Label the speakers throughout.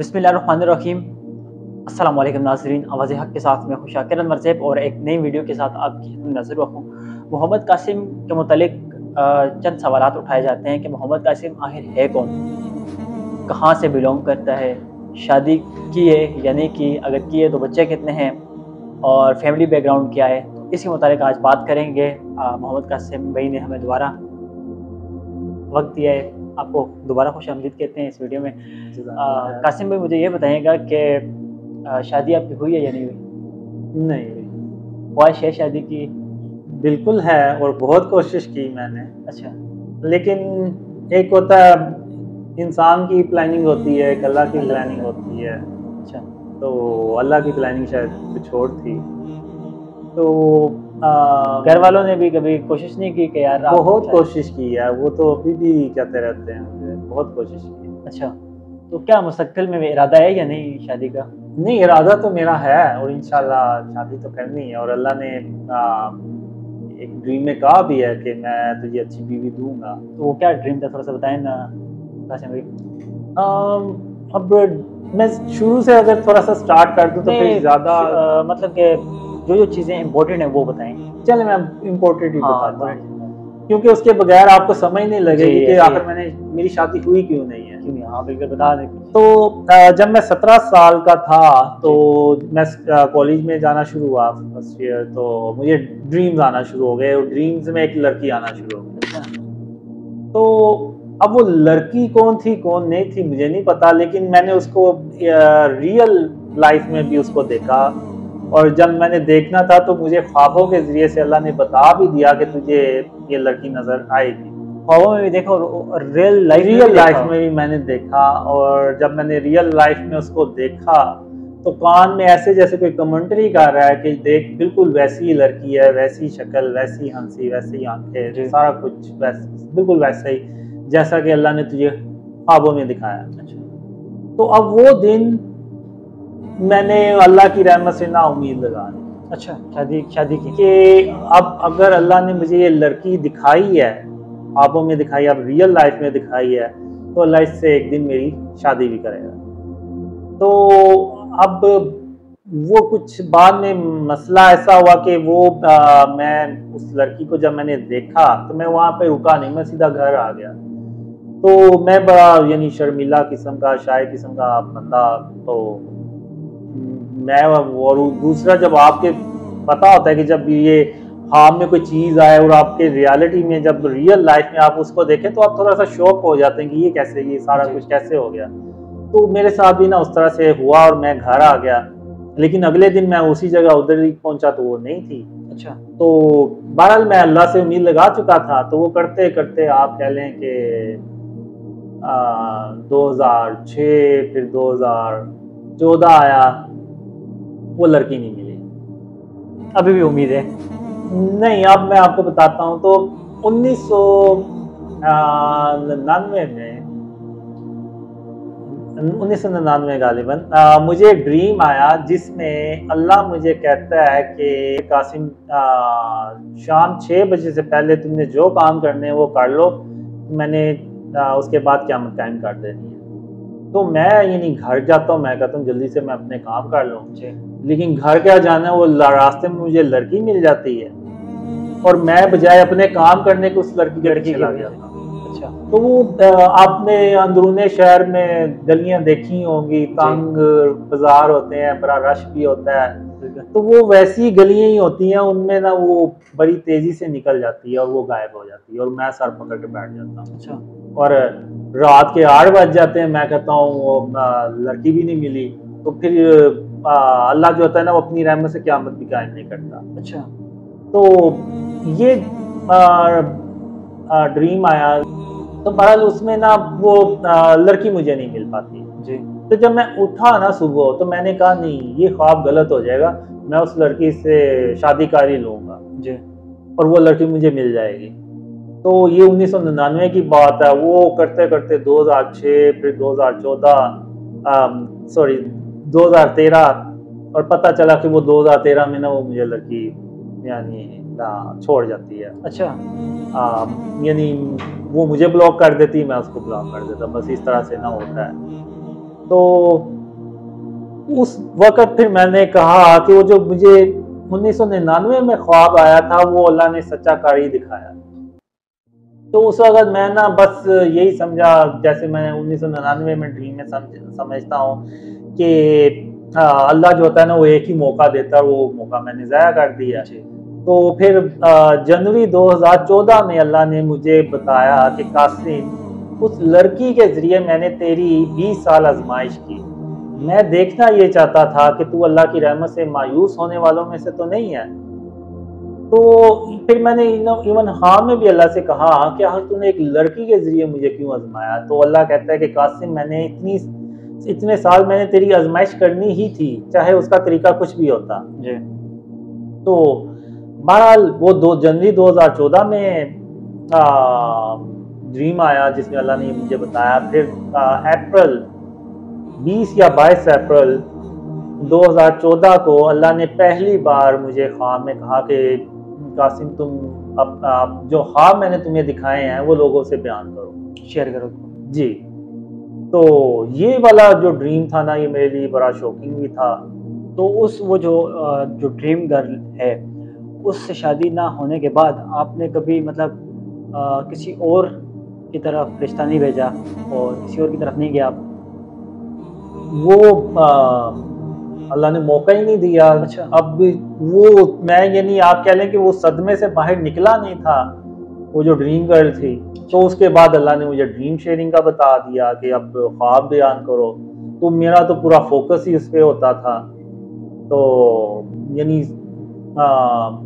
Speaker 1: अस्सलाम वालेकुम नाजरीन। आवाज़ हक के साथ मैं खुशाकिर अनवर और एक नई वीडियो के साथ आपकी नज़र रखूँ मोहम्मद कासिम के मतलब चंद सवाल उठाए जाते हैं कि मोहम्मद कासिम आखिर है कौन? कहाँ से बिलोंग करता है? शादी की है यानी कि अगर की है तो बच्चे कितने हैं? और फैमिली बैकग्राउंड क्या है? इसी मुतालिक आज बात करेंगे। मोहम्मद कासिम भाई ने हमें दोबारा वक्त दिया है। आपको दोबारा खुश आमदीद कहते हैं इस वीडियो में। कासिम भाई मुझे ये बताइएगा कि शादी आपकी हुई है या नहीं हुई?
Speaker 2: नहीं।
Speaker 1: ख्वाहिश है शादी की?
Speaker 2: बिल्कुल है और बहुत कोशिश की मैंने।
Speaker 1: अच्छा।
Speaker 2: लेकिन एक होता है इंसान की प्लानिंग होती है एक अल्लाह की प्लानिंग होती है।
Speaker 1: अच्छा।
Speaker 2: तो अल्लाह की प्लानिंग शायद कुछ और थी। तो
Speaker 1: घर वालों ने भी कभी कोशिश नहीं की कि यार
Speaker 2: बहुत कोशिश की है वो तो अभी भी कहते रहते हैं मुझे बहुत कोशिश की।
Speaker 1: अच्छा तो क्या मुस्तकिल में इरादा है या नहीं शादी का?
Speaker 2: नहीं इरादा तो मेरा है और इंशाल्लाह शादी तो करनी है और अल्लाह ने आ, एक ड्रीम में कहा भी है कि मैं तुझे अच्छी बीवी दूँगा।
Speaker 1: तो वो क्या ड्रीम था? थोड़ा सा बताएँ ना भाई।
Speaker 2: अब मैं शुरू से अगर थोड़ा सा स्टार्ट कर दूँ तो फिर ज़्यादा
Speaker 1: मतलब कि जो जो चीज़ें इम्पोर्टेंट है वो बताएँ।
Speaker 2: चले मैं इम्पोर्टेंट ही हाँ, बताता हूँ। क्योंकि उसके बगैर आपको समझ नहीं लगेगी कि आखिर मैंने मेरी शादी हुई क्यों नहीं है।
Speaker 1: क्यों नहीं? हाँ बिल्कुल बता दें।
Speaker 2: तो जब मैं सत्रह साल का था तो मैं कॉलेज में जाना शुरू हुआ फ़र्स्ट ईयर तो मुझे ड्रीम्स आना शुरू हो गए और ड्रीम्स में एक लड़की आना शुरू हो गई। अच्छा। तो अब वो लड़की कौन थी कौन नहीं थी मुझे नहीं पता लेकिन मैंने उसको रियल लाइफ में भी उसको देखा। और जब मैंने देखना था तो मुझे ख्वाबों के ज़रिए से अल्लाह ने बता भी दिया कि तुझे ये लड़की नज़र आएगी।
Speaker 1: ख्वाबों में भी देखा और रियल लाइफ
Speaker 2: रियल लाइफ में भी मैंने देखा और जब मैंने रियल लाइफ में उसको देखा तो कान में ऐसे जैसे कोई कमेंट्री कर रहा है कि देख बिल्कुल वैसी ही लड़की है वैसी शक्ल वैसी हँसी वैसी आँखें सारा कुछ वैसे बिल्कुल वैसा ही जैसा कि अल्लाह ने तुझे ख्वाबों में दिखाया। अच्छा। तो अब वो दिन मैंने अल्लाह की रहमत से ना उम्मीद लगा दी
Speaker 1: अच्छा शादी शादी की।
Speaker 2: कि अब अगर अल्लाह ने मुझे ये लड़की दिखाई है आपों में दिखाई अब रियल लाइफ में दिखाई है तो अल्लाह इससे एक दिन मेरी शादी भी करेगा। तो अब वो कुछ बाद में मसला ऐसा हुआ कि वो आ, मैं उस लड़की को जब मैंने देखा तो मैं वहाँ पे रुका नहीं मैं सीधा घर आ गया। तो मैं बड़ा यानी शर्मिला किस्म का शाय किस्म का बंदा तो मैं और दूसरा जब आपके पता होता है कि जब ये हाँ में कोई चीज़ आए और आपके रियलिटी में जब रियल लाइफ में आप उसको देखें तो आप थोड़ा सा शौक हो जाते हैं कि ये कैसे ये सारा कुछ कैसे हो गया। तो मेरे साथ भी ना उस तरह से हुआ और मैं घर आ गया। लेकिन अगले दिन मैं उसी जगह उधर ही पहुँचा तो वो नहीं थी।
Speaker 1: अच्छा।
Speaker 2: तो बहरहाल मैं अल्लाह से उम्मीद लगा चुका था। तो वो करते करते आप कह लें कि दो हज़ार छ फिर दो हज़ार चौदह आया। वो लड़की नहीं मिली।
Speaker 1: अभी भी उम्मीद है।
Speaker 2: नहीं अब मैं आपको बताता हूँ तो उन्नीस सौ निन्यानवे में उन्नीस सौ निन्यानवे गालिबन मुझे एक ड्रीम आया जिसमें अल्लाह मुझे कहता है कि कासिम शाम छः बजे से पहले तुमने जो काम करने हैं वो कर लो मैंने आ, उसके बाद क्या टाइम कर देनी है। तो मैं यानी घर जाता हूँ मैं कहता हूँ जल्दी से मैं अपने काम कर लूँ लेकिन घर क्या जाना है वो रास्ते में मुझे लड़की मिल जाती है। और मैं बजाय अपने काम करने को उस लड़की लड़की चला गया अच्छा। तो वो आपने अंदरूने शहर में गलियाँ देखी होंगी तंग बाज़ार होते हैं बड़ा रश भी होता है। तो वो वैसी गलियाँ ही होती हैं उनमें ना वो बड़ी तेज़ी से निकल जाती है और वो गायब हो जाती है और मैं सर पकड़ के बैठ जाता हूँ।
Speaker 1: अच्छा।
Speaker 2: और रात के आठ बज जाते हैं मैं कहता हूँ लड़की भी नहीं मिली। तो फिर अल्लाह जो होता है ना वो अपनी रहमत से क्यामत भी कायम नहीं करता।
Speaker 1: अच्छा।
Speaker 2: तो ये ड्रीम आया। तो बहरहाल उसमें ना वो आ, लड़की मुझे नहीं मिल पाती।
Speaker 1: जी।
Speaker 2: तो जब मैं उठा ना सुबह तो मैंने कहा नहीं ये ख्वाब गलत हो जाएगा मैं उस लड़की से शादी कारी लूँगा।
Speaker 1: जी।
Speaker 2: और वो लड़की मुझे मिल जाएगी। तो ये उन्नीस सौ निन्यानवे की बात है वो करते करते 2006 फिर 2014 सॉरी 2013 और पता चला कि वो 2013 में ना वो मुझे लड़की यानी छोड़ जाती है।
Speaker 1: अच्छा।
Speaker 2: यानी वो मुझे ब्लॉक कर देती मैं उसको ब्लॉक कर देता बस इस तरह से ना होता है। तो उस वक़्त फिर मैंने कहा कि वो जो मुझे उन्नीस में ख्वाब आया था वो अल्लाह ने सच्चा कारी दिखाया। तो उस वक्त मैं ना बस यही समझा जैसे मैं उन्नीस में ड्रीम में समझ समझता हूँ कि अल्लाह जो होता है ना वो एक ही मौका देता है वो मौका मैंने ज़ाया कर दिया। तो फिर जनवरी 2014 में अल्लाह ने मुझे बताया कि कासिम उस लड़की के ज़रिए मैंने तेरी 20 साल आजमाइश की। मैं देखना ये चाहता था कि तू अल्लाह की रहमत से मायूस होने वालों में से तो नहीं है। तो फिर मैंने इवन हाँ में भी अल्लाह से कहा कि हाँ तूने एक लड़की के ज़रिए मुझे क्यों आजमाया? तो अल्लाह कहता है कि कासिम मैंने इतनी इतने साल मैंने तेरी आजमाइश करनी ही थी चाहे उसका तरीका कुछ भी होता। जी। तो बहरहाल वो दो जनवरी 2014 में आ, ड्रीम आया जिसमें अल्लाह ने मुझे बताया। फिर अप्रैल 20 या 22 अप्रैल 2014 को अल्लाह ने पहली बार मुझे ख्वाब में कहा कि कासिम तुम अब, अब जो ख्वाब मैंने तुम्हें दिखाए हैं वो लोगों से बयान करो।
Speaker 1: शेयर करो।
Speaker 2: जी। तो ये वाला जो ड्रीम था ना ये मेरे लिए बड़ा शॉकिंग भी था।
Speaker 1: तो उस वो जो जो ड्रीम गर्ल है उससे शादी ना होने के बाद आपने कभी मतलब आ, किसी और की तरफ़ रिश्ता नहीं भेजा और किसी और की तरफ़ नहीं गया।
Speaker 2: वो अल्लाह ने मौका ही नहीं दिया। अच्छा। अब वो मैं यानी आप कह लें कि वो सदमे से बाहर निकला नहीं था। वो जो ड्रीम गर्ल थी तो उसके बाद अल्लाह ने मुझे ड्रीम शेयरिंग का बता दिया कि अब ख्वाब बयान करो। तो मेरा तो पूरा फोकस ही उस पर होता था। तो यानी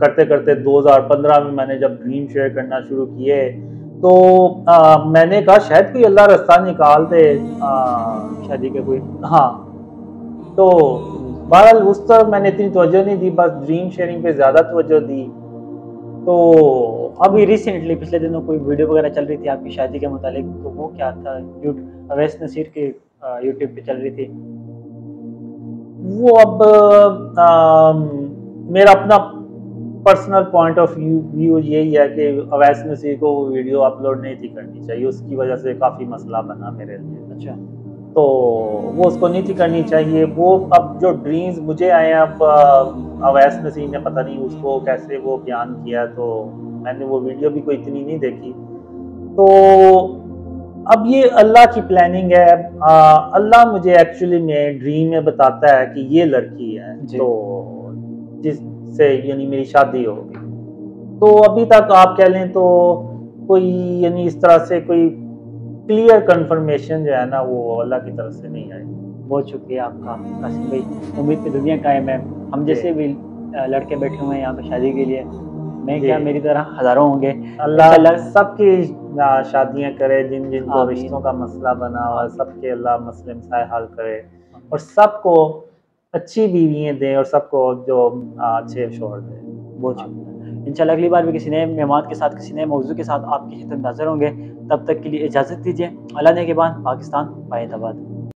Speaker 2: करते करते 2015 में मैंने जब ड्रीम शेयर करना शुरू किए तो आ, मैंने कहा शायद कोई अल्लाह रास्ता निकाल दे। शादी के कोई? हाँ। तो बहरहाल उस तरफ़ मैंने इतनी तवज्जो नहीं दी बस ड्रीम शेयरिंग पे ज़्यादा तवज्जो दी।
Speaker 1: तो अभी रिसेंटली पिछले दिनों कोई वीडियो वगैरह चल रही थी आपकी शादी के मुतालिक तो वो क्या था? अवैस नसीर के यूट्यूब पे चल रही थी।
Speaker 2: वो अब आ, मेरा अपना personal point of view view यही है कि अवैस नसीर को वो वीडियो अपलोड नहीं थी करनी चाहिए। उसकी वजह से काफ़ी मसला बना मेरे लिए।
Speaker 1: अच्छा।
Speaker 2: तो वो उसको नहीं थी करनी चाहिए। वो अब जो ड्रीम्स मुझे आए हैं अब अवैस नसीर ने पता नहीं उसको कैसे वो बयान किया तो मैंने वो वीडियो भी कोई इतनी नहीं देखी। तो अब ये अल्लाह की प्लानिंग है। अल्लाह मुझे एक्चुअली में ड्रीम में बताता है कि ये लड़की है। तो जिससे यानी मेरी शादी होगी तो अभी तक आप कह लें तो कोई यानी इस तरह से कोई क्लियर कंफर्मेशन जो है ना वो अल्लाह की तरफ़ से नहीं आई।
Speaker 1: बहुत शुक्रिया आपका कासिम भाई। उम्मीद की दुनिया कायम है। हम जैसे भी लड़के बैठे हुए हैं यहाँ पे शादी के लिए। मैं क्या मेरी तरह हज़ारों होंगे?
Speaker 2: अल्लाह सबकी शादियाँ करे जिन जिन को रिश्तों का मसला बना हुआ सबके अल्लाह मसले मसाए हल करे। और सबको अच्छी बीवियाँ दें और सबको जो अच्छे शोर दें।
Speaker 1: बहुत शुक्रिया। इन अगली बार भी किसी नए मेहमान के साथ किसी नए मौजू के साथ आपकी खिदमत नज़र होंगे। तब तक के लिए इजाज़त दीजिए। अल्लाह ने के बाद पाकिस्तान पायदाबाद